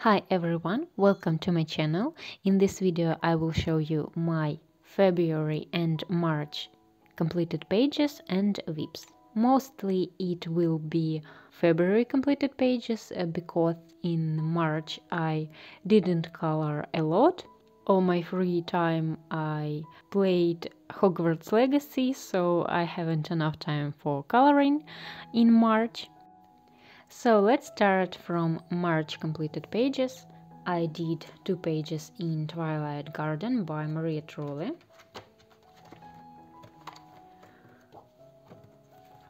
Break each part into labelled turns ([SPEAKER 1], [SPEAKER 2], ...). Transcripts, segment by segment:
[SPEAKER 1] Hi everyone, welcome to my channel. In this video I will show you my February and March completed pages and WIPs. Mostly it will be February completed pages uh, because in March I didn't color a lot. All my free time I played Hogwarts Legacy, so I haven't enough time for coloring in March. So let's start from March completed pages. I did two pages in Twilight Garden by Maria Trolle.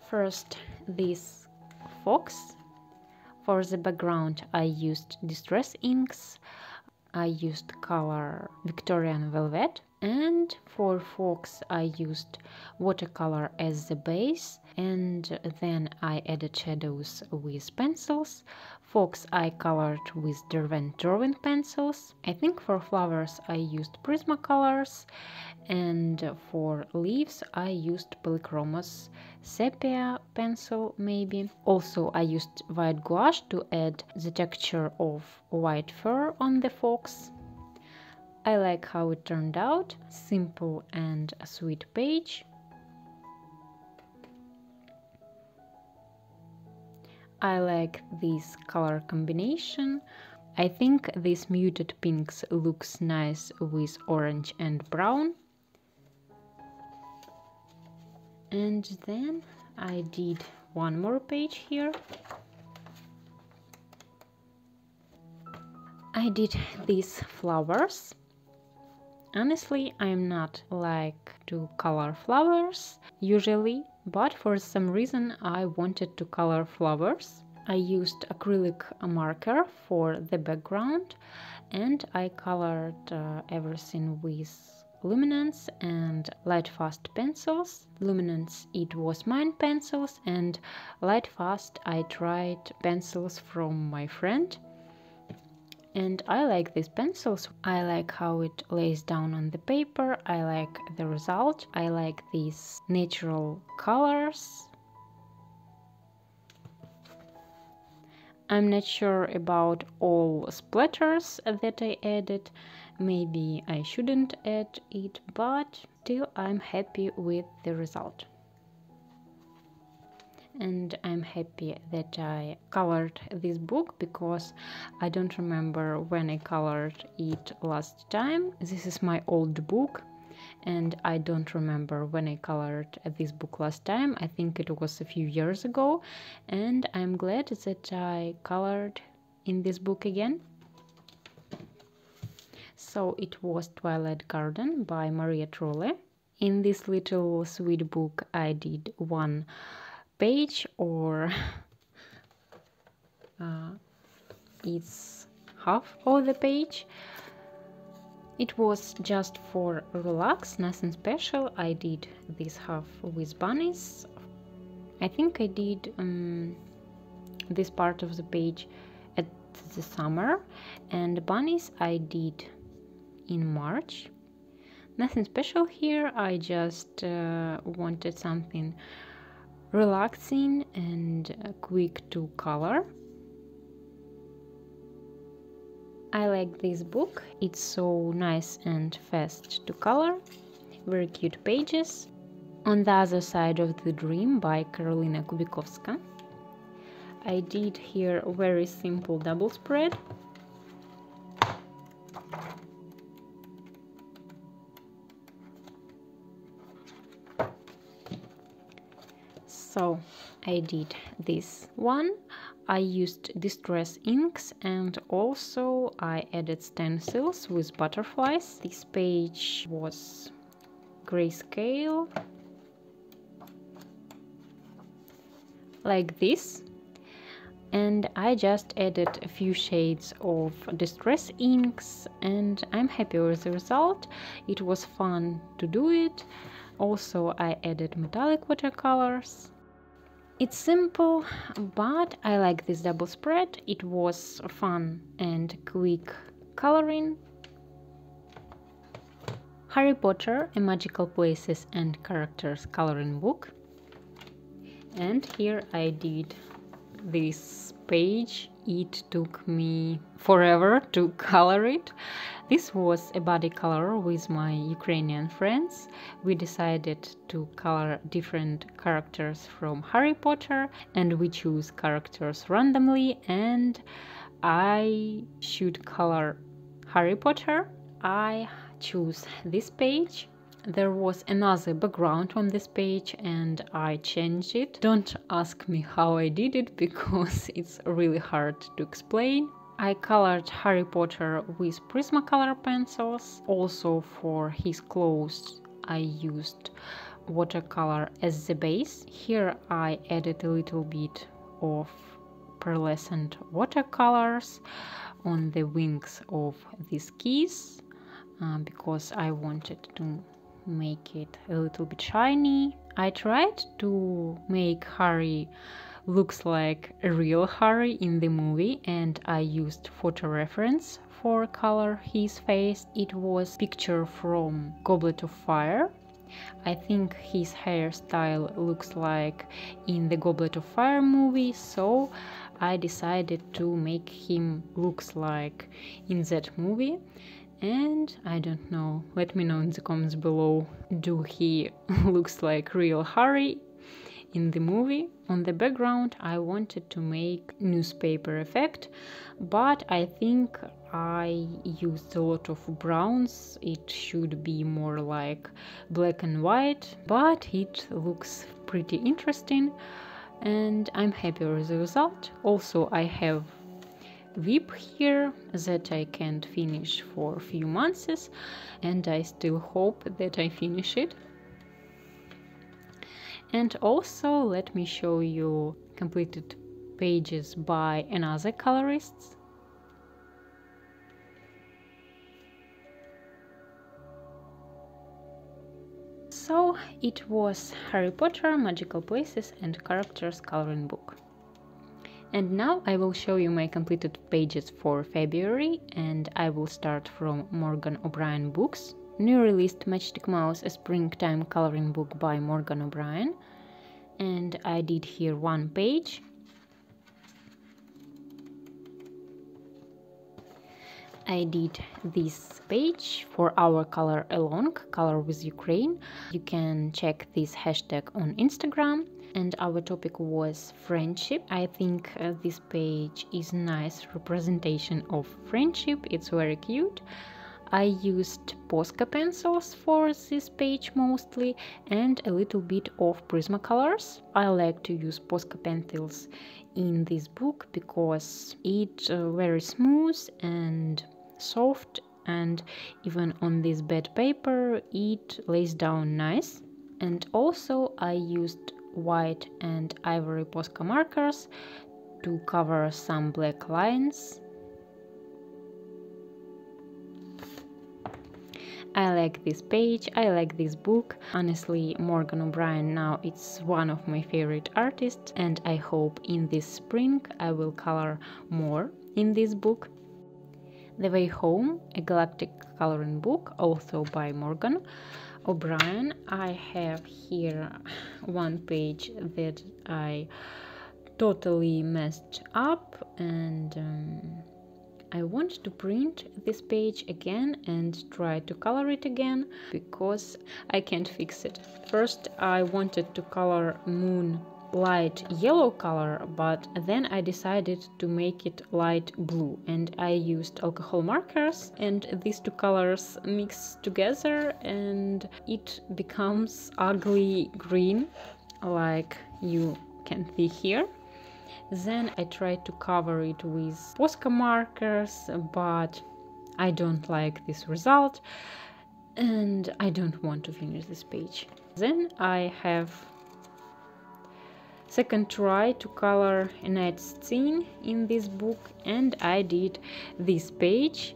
[SPEAKER 1] First, this fox. For the background, I used distress inks. I used color Victorian Velvet and for fox I used watercolor as the base and then I added shadows with pencils. Fox I colored with Derwent drawing pencils. I think for flowers I used Prismacolors and for leaves I used Polychromos sepia pencil maybe. Also I used white gouache to add the texture of white fur on the fox. I like how it turned out, simple and a sweet page. I like this color combination. I think these muted pinks looks nice with orange and brown. And then I did one more page here. I did these flowers Honestly, I'm not like to color flowers usually, but for some reason I wanted to color flowers. I used acrylic marker for the background and I colored uh, everything with luminance and light fast pencils luminance it was mine pencils and light fast i tried pencils from my friend and I like these pencils. I like how it lays down on the paper. I like the result. I like these natural colors. I'm not sure about all splatters that I added. Maybe I shouldn't add it, but still I'm happy with the result and I'm happy that I colored this book because I don't remember when I colored it last time. This is my old book and I don't remember when I colored this book last time. I think it was a few years ago and I'm glad that I colored in this book again. So it was Twilight Garden by Maria Trolle. In this little sweet book I did one page or uh, it's half of the page it was just for relax nothing special. I did this half with bunnies. I think i did um, this part of the page at the summer. And bunnies i did in march. Nothing special here. I just uh, wanted something relaxing and uh, quick to color. I like this book, it's so nice and fast to color, very cute pages. On the other side of the dream by Karolina Kubikowska. I did here a very simple double spread so I did this one. I used distress inks and also I added stencils with butterflies. This page was grayscale. Like this. And I just added a few shades of distress inks and I'm happy with the result. It was fun to do it. Also I added metallic watercolors it's simple, but I like this double spread. It was fun and quick coloring. Harry Potter, A Magical Places and Characters coloring book. And here I did this page it took me forever to color it. This was a body color with my ukrainian friends. We decided to color different characters from harry potter and we choose characters randomly and i should color harry potter. I choose this page there was another background on this page and I changed it. Don't ask me how I did it because it's really hard to explain. I colored Harry Potter with Prismacolor pencils. Also for his clothes I used watercolor as the base. Here I added a little bit of pearlescent watercolors on the wings of these keys uh, because I wanted to make it a little bit shiny. I tried to make Harry looks like a real Harry in the movie and I used photo reference for color his face. It was picture from Goblet of Fire. I think his hairstyle looks like in the Goblet of Fire movie, so I decided to make him looks like in that movie and I don't know, let me know in the comments below, do he looks like real Harry in the movie. On the background I wanted to make newspaper effect, but I think I used a lot of browns. It should be more like black and white, but it looks pretty interesting and I'm happy with the result. Also I have WIP here that I can't finish for a few months and I still hope that I finish it. And also let me show you completed pages by another colorists. So it was Harry Potter, Magical Places and Characters coloring book. And now I will show you my completed pages for February and I will start from Morgan O'Brien Books. New released Matchstick Mouse, a springtime coloring book by Morgan O'Brien. And I did here one page. I did this page for our color along, color with Ukraine. You can check this hashtag on Instagram and our topic was friendship. I think uh, this page is nice representation of friendship. It's very cute. I used Posca pencils for this page mostly and a little bit of Prismacolors. I like to use Posca pencils in this book because it's uh, very smooth and soft and even on this bed paper it lays down nice. And also I used white and ivory Posca markers to cover some black lines. I like this page, I like this book. Honestly, Morgan O'Brien now it's one of my favorite artists and I hope in this spring I will color more in this book. The Way Home, a galactic coloring book, also by Morgan. O'Brien I have here one page that I totally messed up and um, I want to print this page again and try to color it again because I can't fix it. First I wanted to color moon light yellow color but then I decided to make it light blue and I used alcohol markers and these two colors mix together and it becomes ugly green like you can see here. Then I tried to cover it with Posca markers but I don't like this result and I don't want to finish this page. Then I have second try to color a night scene in this book and I did this page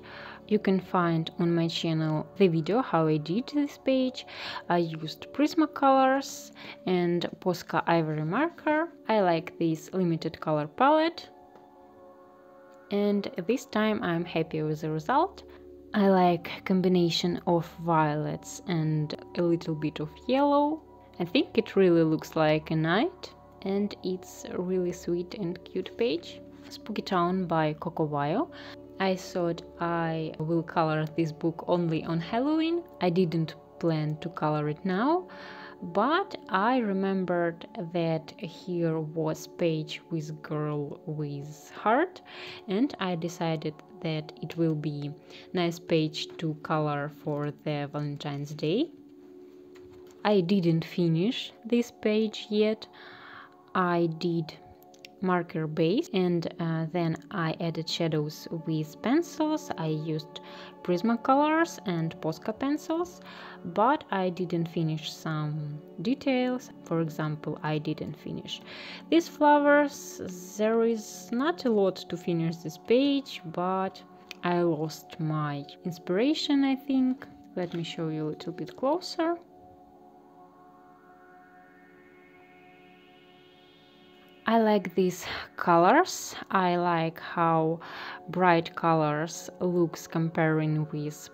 [SPEAKER 1] you can find on my channel the video how I did this page. I used Prismacolors and Posca Ivory marker. I like this limited color palette. And this time I'm happy with the result. I like combination of violets and a little bit of yellow. I think it really looks like a night and it's really sweet and cute page. Spooky Town by Coco Wyo. I thought I will color this book only on Halloween. I didn't plan to color it now, but I remembered that here was page with girl with heart and I decided that it will be nice page to color for the Valentine's Day. I didn't finish this page yet. I did marker base and uh, then I added shadows with pencils. I used Prismacolors and Posca pencils, but I didn't finish some details. For example, I didn't finish these flowers. There is not a lot to finish this page, but I lost my inspiration, I think. Let me show you a little bit closer. I like these colors. I like how bright colors looks comparing with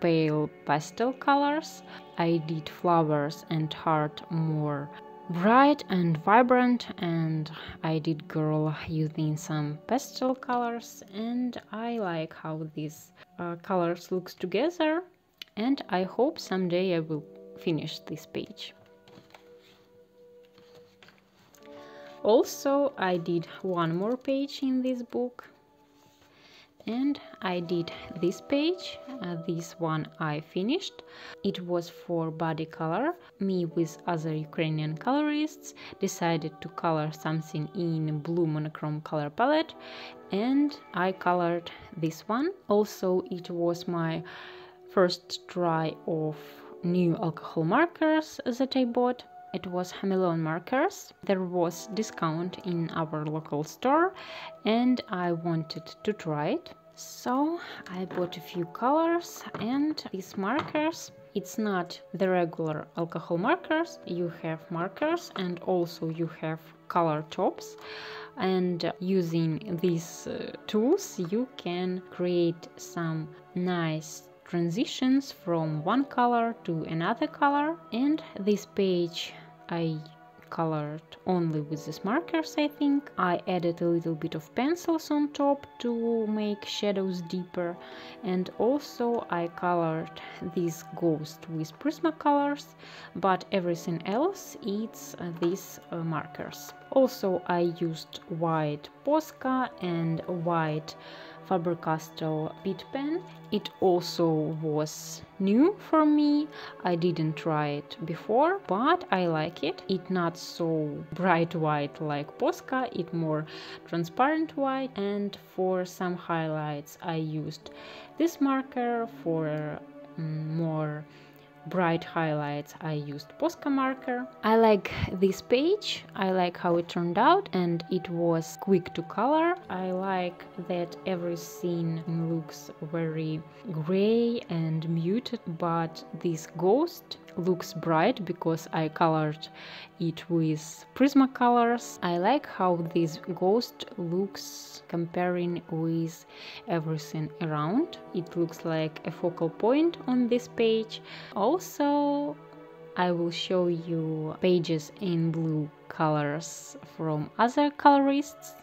[SPEAKER 1] pale pastel colors. I did flowers and heart more bright and vibrant and I did girl using some pastel colors and I like how these uh, colors looks together and I hope someday I will finish this page. Also, I did one more page in this book and I did this page, uh, this one I finished. It was for body color. Me with other Ukrainian colorists decided to color something in blue monochrome color palette and I colored this one. Also, it was my first try of new alcohol markers that I bought it was Chameleon markers. There was discount in our local store and I wanted to try it. So I bought a few colors and these markers it's not the regular alcohol markers you have markers and also you have color tops and using these uh, tools you can create some nice transitions from one color to another color and this page I colored only with these markers I think. I added a little bit of pencils on top to make shadows deeper and also I colored this ghost with Prismacolors but everything else it's uh, these uh, markers. Also I used white Posca and white Faber-Castell Pitt pen. It also was new for me. I didn't try it before, but I like it. It not so bright white like Posca, it more transparent white. And for some highlights, I used this marker for um, more bright highlights I used Posca marker. I like this page, I like how it turned out and it was quick to color. I like that everything looks very gray and muted but this ghost looks bright because I colored it with Prismacolors. I like how this ghost looks comparing with everything around. It looks like a focal point on this page. Also, I will show you pages in blue colors from other colorists.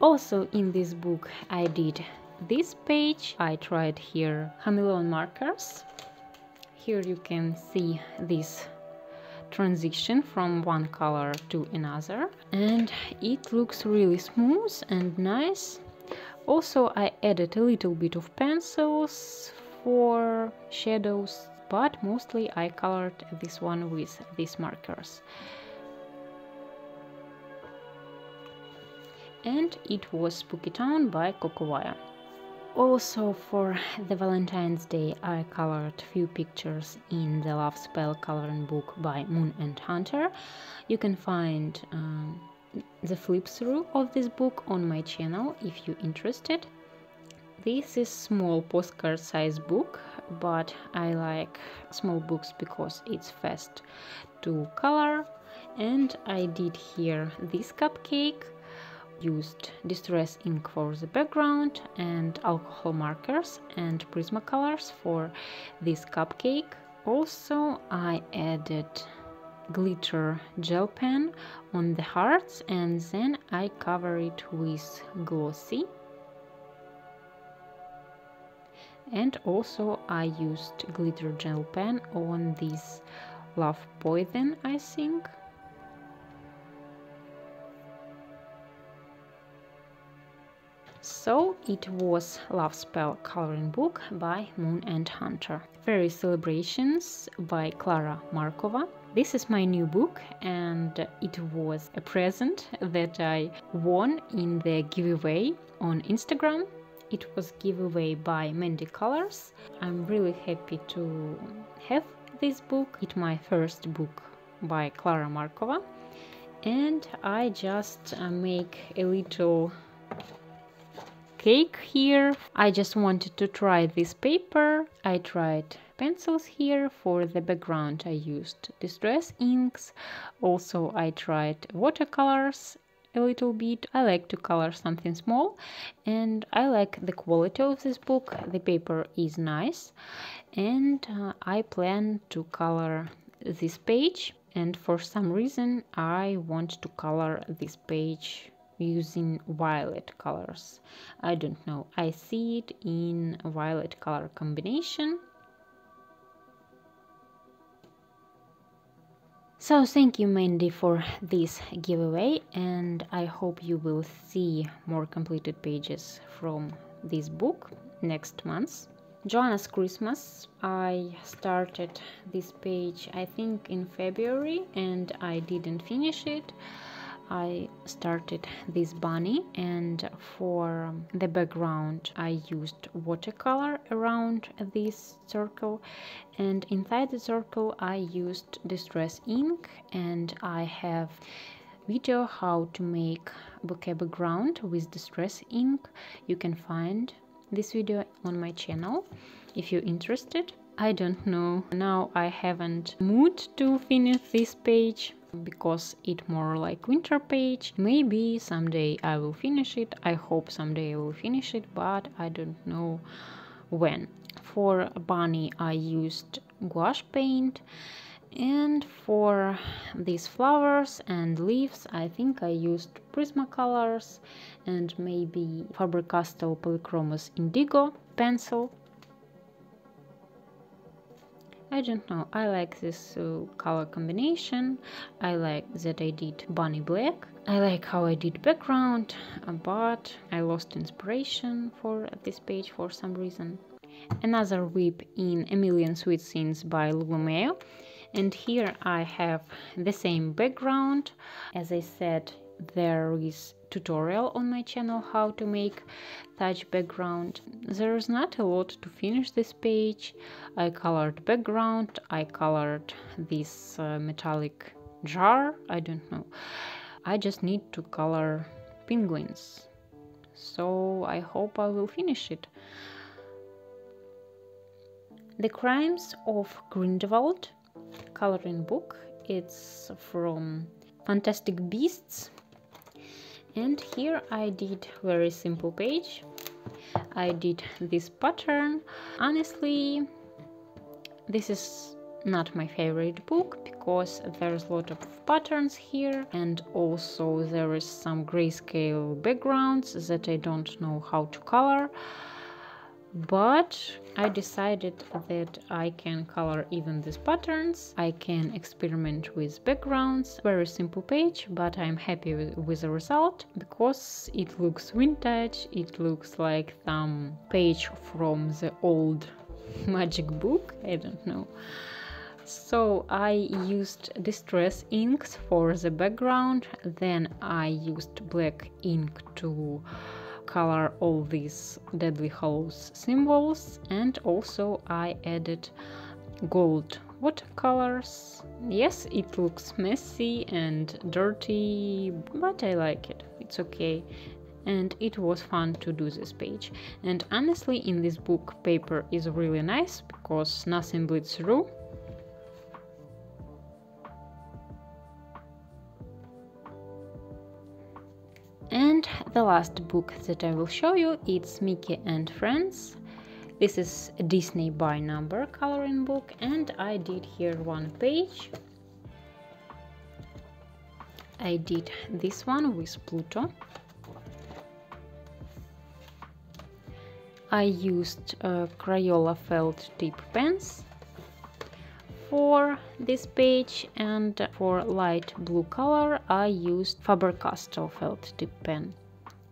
[SPEAKER 1] Also in this book I did this page I tried here Chameleon markers. Here you can see this transition from one color to another and it looks really smooth and nice. Also I added a little bit of pencils for shadows but mostly I colored this one with these markers. And it was Spooky Town by Coco Wyo. Also for the Valentine's Day I colored few pictures in the Love Spell coloring book by Moon and Hunter. You can find um, the flip through of this book on my channel if you're interested. This is small postcard size book, but I like small books because it's fast to color. And I did here this cupcake used distress ink for the background and alcohol markers and prismacolors for this cupcake. Also I added glitter gel pen on the hearts and then I cover it with glossy. And also I used glitter gel pen on this love poison I think So it was Love Spell coloring book by Moon and Hunter. Fairy Celebrations by Klara Markova. This is my new book and it was a present that I won in the giveaway on Instagram. It was giveaway by Mandy Colors. I'm really happy to have this book. It's my first book by Klara Markova and I just uh, make a little cake here. I just wanted to try this paper. I tried pencils here. For the background I used distress inks. Also I tried watercolors a little bit. I like to color something small and I like the quality of this book. The paper is nice and uh, I plan to color this page and for some reason I want to color this page using violet colors i don't know i see it in violet color combination So thank you Mandy for this giveaway and I hope you will see more completed pages from this book next month. Johanna's Christmas. I started this page I think in February and I didn't finish it. I started this bunny and for the background I used watercolor around this circle. And inside the circle I used distress ink and I have video how to make bokeh background with distress ink. You can find this video on my channel if you're interested I don't know. Now I haven't mood to finish this page because it more like winter page. Maybe someday i will finish it. I hope someday i will finish it but i don't know when. For bunny i used gouache paint. And for these flowers and leaves i think i used prismacolors and maybe faber-castell polychromos indigo pencil I don't know, I like this uh, color combination, I like that I did bunny black, I like how I did background, uh, but I lost inspiration for this page for some reason. Another WIP in A Million Sweet Scenes by Lulu and here I have the same background, as I said there is tutorial on my channel how to make touch background. There is not a lot to finish this page. I colored background, I colored this uh, metallic jar, I don't know. I just need to color penguins. So I hope I will finish it. The Crimes of Grindelwald coloring book. It's from Fantastic Beasts and here I did very simple page. I did this pattern. Honestly this is not my favorite book because there's a lot of patterns here and also there is some grayscale backgrounds that I don't know how to color but I decided that I can color even these patterns, I can experiment with backgrounds, very simple page, but I'm happy with, the result because it looks vintage, it looks like some page from the old magic book, I don't know. So I used distress inks for the background, then I used black ink to color all these Deathly Hallows symbols and also I added gold watercolors. Yes, it looks messy and dirty, but I like it. It's okay. And it was fun to do this page. And honestly, in this book, paper is really nice because nothing bleeds through And the last book that I will show you it's Mickey and Friends This is a Disney by number coloring book and I did here one page. I did this one with Pluto. I used uh, Crayola felt tip pens for this page and for light blue color I used Faber-Castell felt tip pen.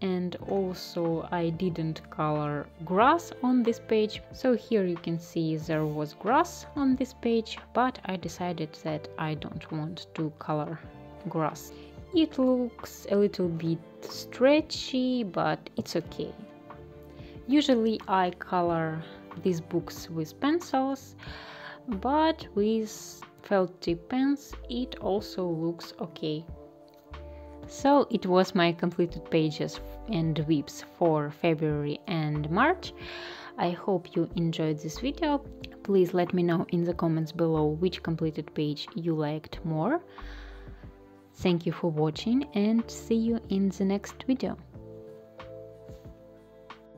[SPEAKER 1] And also I didn't color grass on this page. So here you can see there was grass on this page but I decided that I don't want to color grass. It looks a little bit stretchy but it's okay. Usually I color these books with pencils but with felt tip pens it also looks okay. So it was my completed pages and WIPs for February and March. I hope you enjoyed this video. Please let me know in the comments below which completed page you liked more. Thank you for watching and see you in the next video.